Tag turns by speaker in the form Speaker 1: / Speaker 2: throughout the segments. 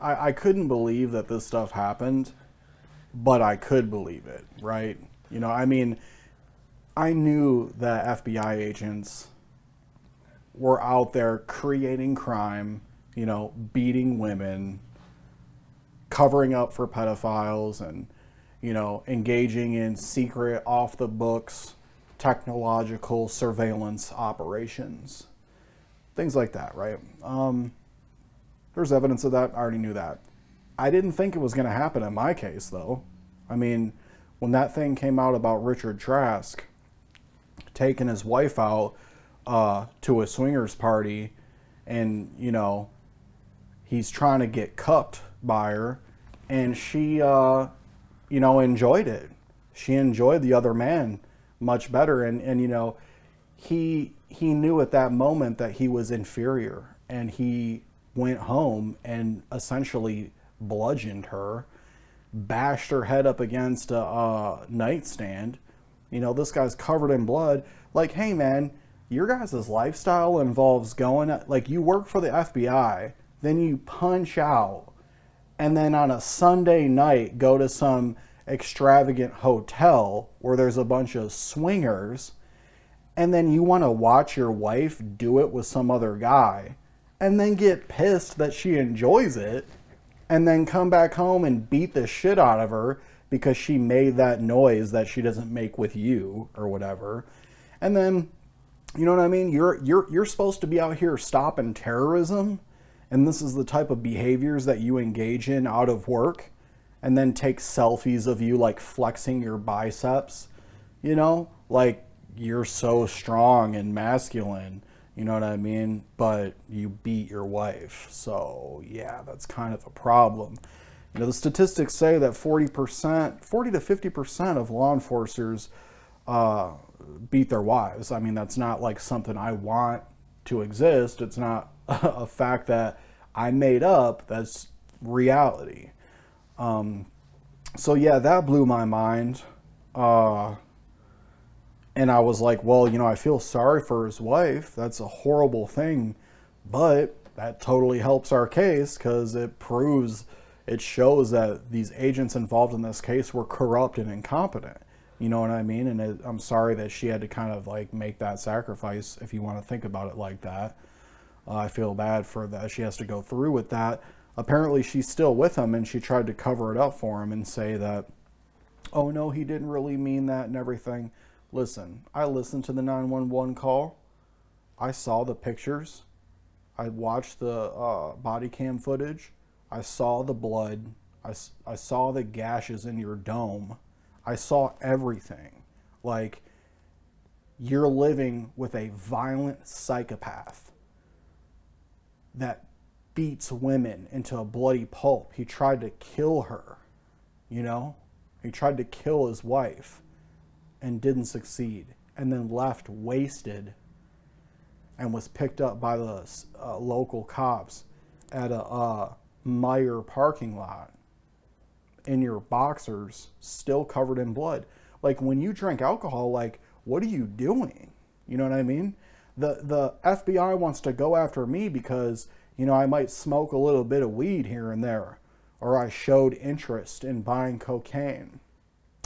Speaker 1: I, I couldn't believe that this stuff happened, but I could believe it, right? You know, I mean, I knew that FBI agents were out there creating crime, you know, beating women, covering up for pedophiles, and, you know, engaging in secret, off the books, technological surveillance operations. Things like that, right? Um, there's evidence of that. I already knew that. I didn't think it was going to happen in my case, though. I mean, when that thing came out about Richard Trask taking his wife out uh, to a swingers party, and you know, he's trying to get cucked by her, and she, uh, you know, enjoyed it. She enjoyed the other man much better, and and you know, he he knew at that moment that he was inferior, and he went home and essentially bludgeoned her, bashed her head up against a, a nightstand. You know, this guy's covered in blood. Like, hey man, your guys' lifestyle involves going, like, you work for the FBI, then you punch out, and then on a Sunday night go to some extravagant hotel where there's a bunch of swingers, and then you want to watch your wife do it with some other guy, and then get pissed that she enjoys it, and then come back home and beat the shit out of her because she made that noise that she doesn't make with you or whatever. And then you know what I mean? You're you're you're supposed to be out here stopping terrorism, and this is the type of behaviors that you engage in out of work, and then take selfies of you like flexing your biceps, you know, like you're so strong and masculine, you know what I mean? But you beat your wife. So, yeah, that's kind of a problem. You know, the statistics say that 40%, 40 to 50% of law enforcers uh, beat their wives. I mean, that's not like something I want to exist. It's not a fact that I made up. That's reality. Um, so yeah, that blew my mind. Uh, and I was like, well, you know, I feel sorry for his wife. That's a horrible thing, but that totally helps our case because it proves, it shows that these agents involved in this case were corrupt and incompetent. You know what I mean? And it, I'm sorry that she had to kind of like make that sacrifice if you want to think about it like that. Uh, I feel bad for that. She has to go through with that. Apparently, she's still with him and she tried to cover it up for him and say that, oh no, he didn't really mean that and everything. Listen, I listened to the 911 call. I saw the pictures. I watched the uh, body cam footage. I saw the blood. I, I saw the gashes in your dome. I saw everything. Like, you're living with a violent psychopath that beats women into a bloody pulp. He tried to kill her, you know? He tried to kill his wife and didn't succeed, and then left wasted and was picked up by the uh, local cops at a uh, Meijer parking lot in your boxers still covered in blood. Like when you drink alcohol, like what are you doing? You know what I mean? The the FBI wants to go after me because, you know, I might smoke a little bit of weed here and there or I showed interest in buying cocaine.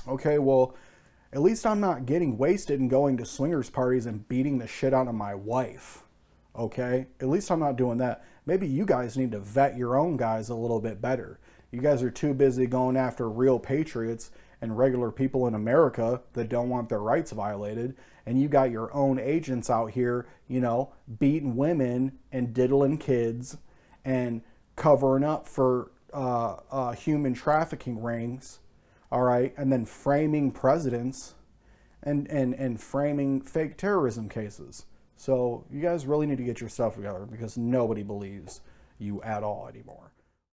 Speaker 1: Okay, well, at least I'm not getting wasted and going to swingers parties and beating the shit out of my wife. Okay? At least I'm not doing that. Maybe you guys need to vet your own guys a little bit better. You guys are too busy going after real patriots and regular people in America that don't want their rights violated. And you got your own agents out here, you know, beating women and diddling kids and covering up for uh, uh, human trafficking rings, all right, and then framing presidents and, and, and framing fake terrorism cases. So you guys really need to get your stuff together because nobody believes you at all anymore.